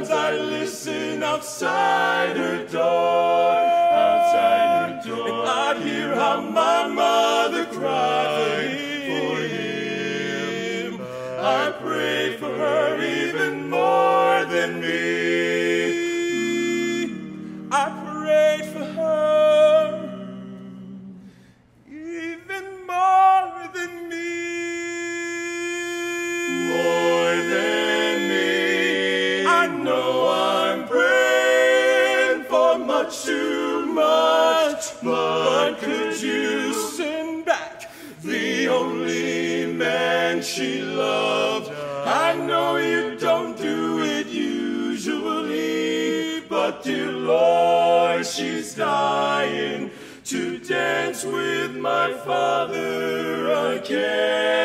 Sometimes I listen outside her door, outside her door, and I'd hear how my mother cried for him. I pray for her even more than me. Too much. But could you send back the only man she loved? I know you don't do it usually, but dear Lord, she's dying to dance with my father again. Again.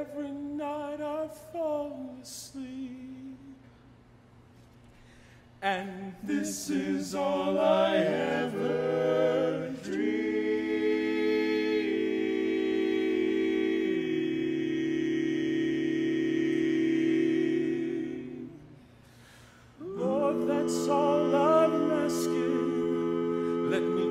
every night I fall asleep. And this is all I ever dream. Lord, that's all I'm asking. Let me